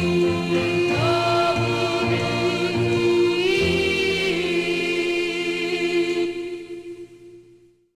Música